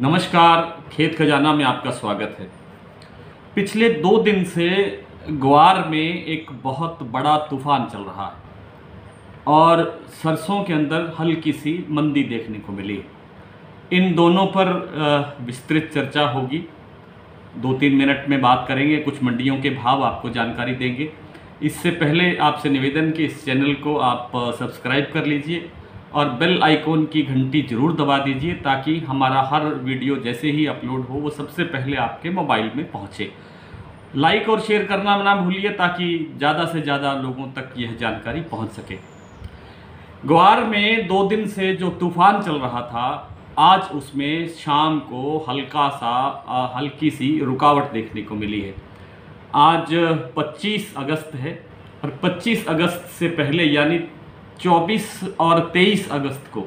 नमस्कार, खेत खजाना में आपका स्वागत है। पिछले दो दिन से ग्वार में एक बहुत बड़ा तूफ़ान चल रहा है और सरसों के अंदर हल्की सी मंदी देखने को मिली। इन दोनों पर विस्तृत चर्चा होगी। दो तीन मिनट में बात करेंगे, कुछ मंडियों के भाव आपको जानकारी देंगे। इससे पहले आपसे निवेदन कि इस चैनल को आप सब्सक्राइब कर लीजिए। और बेल आइकॉन की घंटी ज़रूर दबा दीजिए ताकि हमारा हर वीडियो जैसे ही अपलोड हो वो सबसे पहले आपके मोबाइल में पहुँचे। लाइक और शेयर करना ना भूलिए ताकि ज़्यादा से ज़्यादा लोगों तक यह जानकारी पहुँच सके। ग्वार में दो दिन से जो तूफ़ान चल रहा था आज उसमें शाम को हल्का सा अ, हल्की सी रुकावट देखने को मिली है। आज 25 अगस्त है और 25 अगस्त से पहले यानी 24 और 23 अगस्त को।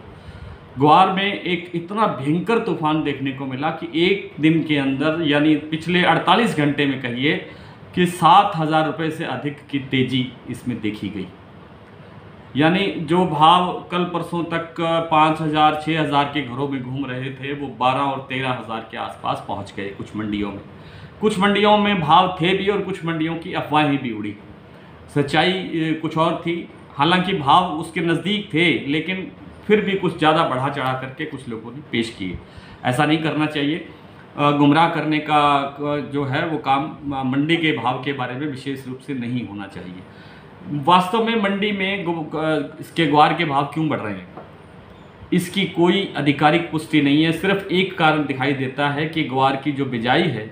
ग्वार में एक इतना भयंकर तूफ़ान देखने को मिला कि एक दिन के अंदर, यानी पिछले 48 घंटे में कहिए, कि सात हज़ार रुपये से अधिक की तेज़ी इसमें देखी गई। यानी जो भाव कल परसों तक, पाँच हज़ार छः हज़ार के घरों में घूम रहे थे, वो बारह और तेरह हज़ार के आसपास पहुँच गए कुछ मंडियों में। कुछ मंडियों में भाव थे भी और कुछ मंडियों की अफवाहें भी उड़ी। सच्चाई कुछ और थी। हालाँकि भाव उसके नज़दीक थे, लेकिन फिर भी कुछ ज़्यादा बढ़ा चढ़ा करके कुछ लोगों ने पेश किए। ऐसा नहीं करना चाहिए। गुमराह करने का जो है, वो काम मंडी के भाव के बारे में विशेष रूप से नहीं होना चाहिए। वास्तव में मंडी में इसके ग्वार के भाव क्यों बढ़ रहे हैं? इसकी कोई आधिकारिक पुष्टि नहीं है। सिर्फ़ एक कारण दिखाई देता है कि ग्वार की जो बिजाई है,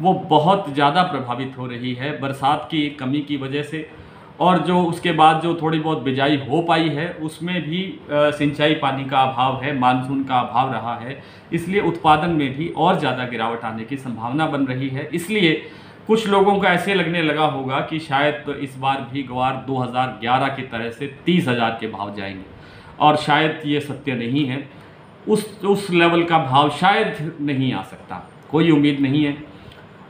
वो बहुत ज़्यादा प्रभावित हो रही है। बरसात की कमी की वजह से और जो उसके बाद जो थोड़ी बहुत बिजाई हो पाई है उसमें भी सिंचाई पानी का अभाव है मानसून का अभाव रहा है इसलिए उत्पादन में भी और ज़्यादा गिरावट आने की संभावना बन रही है। इसलिए कुछ लोगों को ऐसे लगने लगा होगा कि शायद तो इस बार भी ग्वार 2011 की तरह से 30,000 के भाव जाएँगे और शायद ये सत्य नहीं है। उस उस लेवल का भाव शायद नहीं आ सकता। कोई उम्मीद नहीं है।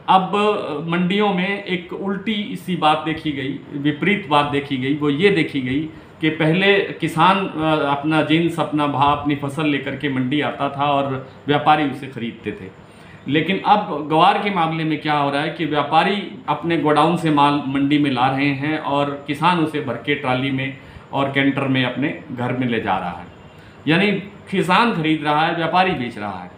अब मंडियों में एक उल्टी सी बात देखी गई, विपरीत बात देखी गई, वो ये देखी गई कि पहले किसान अपना जीन्स, अपना भाव, अपनी फ़सल लेकर के मंडी आता था और व्यापारी उसे खरीदते थे। लेकिन अब गवार के मामले में क्या हो रहा है कि व्यापारी अपने गोडाउन से माल मंडी में ला रहे हैं और किसान उसे भर के ट्राली में और कैंटर में अपने घर में ले जा रहा है। यानी किसान खरीद रहा है, व्यापारी बेच रहा है।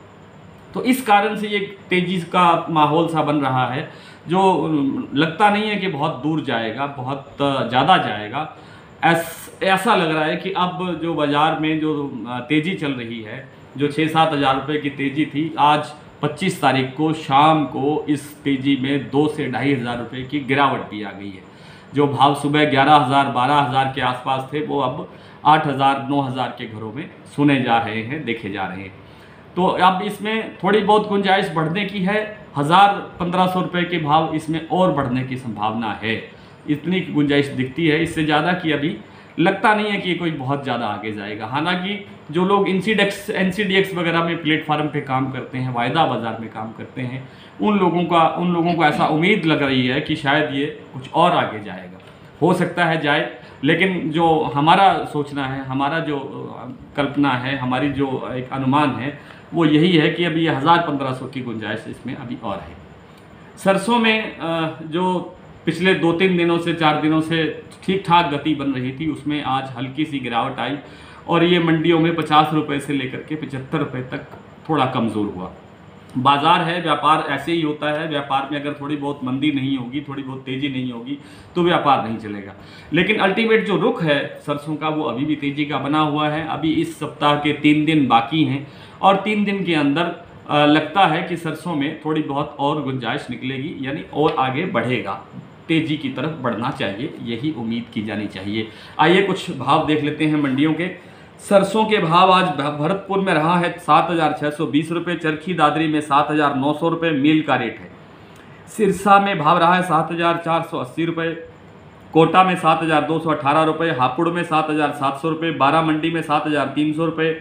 तो इस कारण से ये तेज़ी का माहौल सा बन रहा है, जो लगता नहीं है कि बहुत दूर जाएगा, बहुत ज़्यादा जाएगा। ऐस ऐसा लग रहा है कि अब जो बाज़ार में जो तेज़ी चल रही है, जो छः सात हज़ार रुपये की तेज़ी थी, आज 25 तारीख को शाम को इस तेज़ी में दो से ढाई हज़ार रुपये की गिरावट भी आ गई है। जो भाव सुबह ग्यारह हज़ार, बारह हज़ार के आसपास थे, वो अब आठ हज़ार, नौ हज़ार के घरों में सुने जा रहे हैं, देखे जा रहे हैं। तो अब इसमें थोड़ी बहुत गुंजाइश बढ़ने की है। हज़ार पंद्रह सौ रुपये के भाव इसमें और बढ़ने की संभावना है। इतनी गुंजाइश दिखती है। इससे ज़्यादा कि अभी लगता नहीं है कि ये कोई बहुत ज़्यादा आगे जाएगा। हालाँकि जो लोग इंसीडेक्स एन वगैरह में प्लेटफार्म पे काम करते हैं, वायदा बाज़ार में काम करते हैं, उन लोगों का, उन लोगों को ऐसा उम्मीद लग रही है कि शायद ये कुछ और आगे जाएगा। हो सकता है जाए लेकिन जो हमारा सोचना है, हमारा जो कल्पना है, हमारी जो एक अनुमान है, वो यही है कि अभी ये हज़ार पंद्रह सौ की गुंजाइश इसमें अभी और है। सरसों में जो पिछले दो तीन दिनों से, चार दिनों से ठीक ठाक गति बन रही थी, उसमें आज हल्की सी गिरावट आई और ये मंडियों में पचास रुपये से लेकर के पचहत्तर रुपये तक थोड़ा कमज़ोर हुआ। बाज़ार है, व्यापार ऐसे ही होता है, व्यापार में अगर थोड़ी बहुत मंदी नहीं होगी, थोड़ी बहुत तेज़ी नहीं होगी तो व्यापार नहीं चलेगा। लेकिन अल्टीमेट जो रुख है सरसों का, वो अभी भी तेज़ी का बना हुआ है। अभी इस सप्ताह के तीन दिन बाकी हैं और तीन दिन के अंदर लगता है कि सरसों में थोड़ी बहुत और गुंजाइश निकलेगी, यानी और आगे बढ़ेगा। तेज़ी की तरफ़ बढ़ना चाहिए, यही उम्मीद की जानी चाहिए। आइए कुछ भाव देख लेते हैं मंडियों के। सरसों के भाव आज भरतपुर में रहा है सात हज़ार छः सौ बीस रुपये चरखी दादरी में सात हज़ार नौ सौ रुपये मील का रेट है सिरसा में भाव रहा है सात हज़ार चार सौ अस्सी रुपये कोटा में सात हज़ार दो सौ अठारह रुपये हापुड़ में सात हज़ार सात सौ रुपये बारह मंडी में सात हज़ार तीन सौ रुपये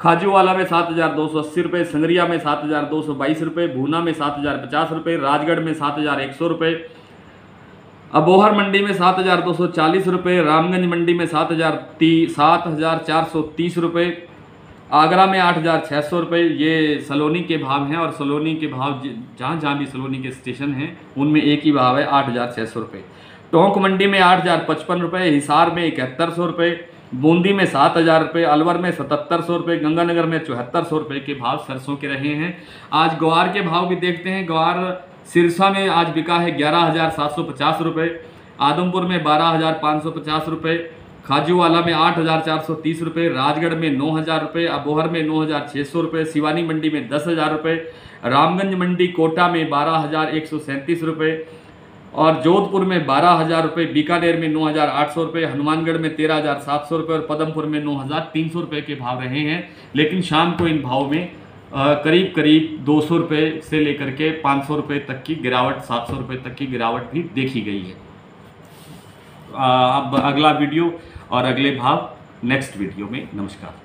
खाजूवाला में सात हज़ार दो सौ अस्सी रुपये संगरिया में सात हज़ार दो सौ बाईस रुपये भूना में सात हज़ार पचास रुपये राजगढ़ में सात हज़ार एक सौ रुपये अबोहर मंडी में सात हज़ार दो सौ चालीस रुपये रामगंज मंडी में सात हज़ार ती, सात हज़ार चार सौ तीस रुपये आगरा में आठ हज़ार छः सौ रुपये ये सलोनी के भाव हैं और सलोनी के भाव जहाँ जहाँ भी सलोनी के स्टेशन हैं, उनमें एक ही भाव है, आठ हज़ार छः सौ रुपये टोंक मंडी में आठ हज़ार पचपन रुपये हिसार में इकहत्तर सौ रुपये बूंदी में सात हज़ार रुपये, अलवर में सतहत्तर सौ रुपये, गंगानगर में चौहत्तर सौ रुपये के भाव सरसों के रहे हैं। आज ग्वार के भाव भी देखते हैं। ग्वार सिरसा में आज बिका है ग्यारह हज़ार सात सौ पचास रुपये, आदमपुर में बारह हज़ार पाँच सौ पचास रुपये, खाजूवाला में आठ हज़ार चार सौ तीस रुपये, राजगढ़ में नौ हज़ार रुपये, अबोहर में नौ हज़ार छः सौ रुपये सिवानी मंडी में दस हज़ार रुपये, रामगंज मंडी कोटा में बारह हज़ार एक सौ सैंतीस रुपये और जोधपुर में बारह हज़ार रुपये, बीकानेर में नौ हज़ार आठ सौ रुपये, हनुमानगढ़ में तेरह हज़ार सात सौ रुपये और पदमपुर में नौ हज़ार तीन सौ रुपये के भाव रहे हैं। लेकिन शाम को इन भाव में करीब करीब दो सौ रुपये से लेकर के पाँच सौ रुपये तक की गिरावट, सात सौ रुपये तक की गिरावट भी देखी गई है। अब अगला वीडियो और अगले भाव, नेक्स्ट वीडियो में। नमस्कार।